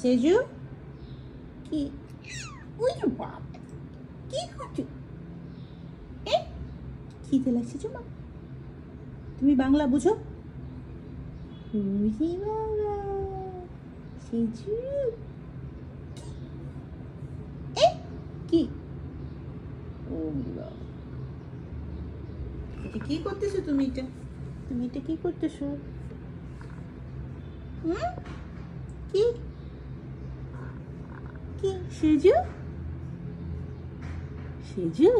সেজু? কি? ওই বাপ। কি করছ? এ, খিদে লাগছে চুমা তুমি বাংলা বুঝো? বুঝি বাবা। সেজু? এ, কি? ও কি করতেছো তুমি এটা? তুমি এটা কি করতেছো? হুম কি কি সেজু সেজু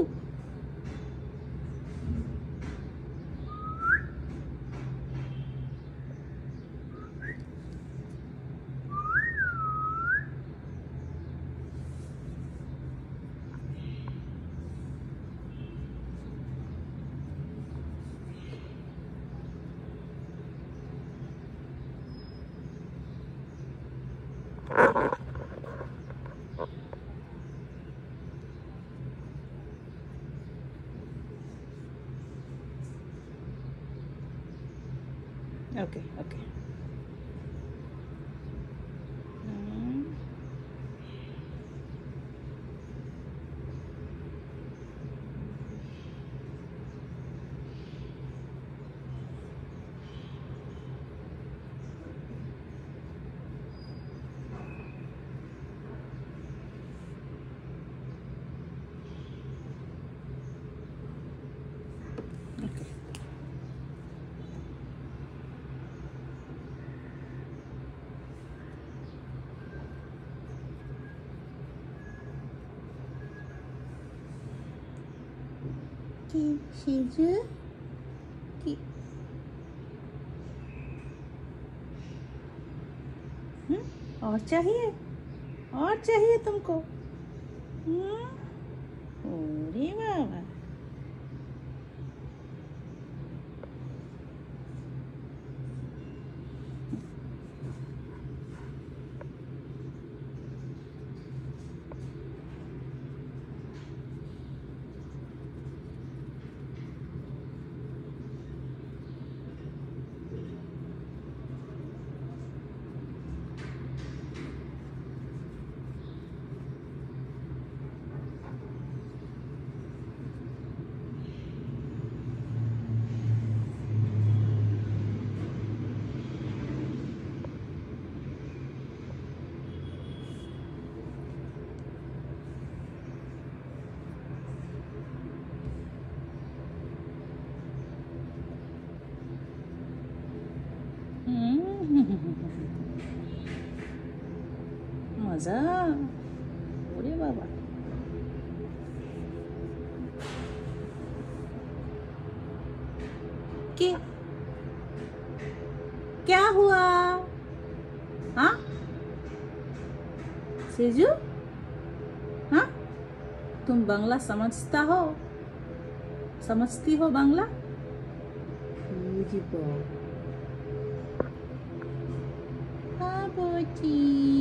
Okay, okay. की चीज़ की हम्म, और चाहिए? और चाहिए तुमको? हम्म बाबा। মজা ওরে বাবা के क्या हुआ हाँ सेजू हाँ तुम बांग्ला समझता हो समझती हो बांग्ला pretty.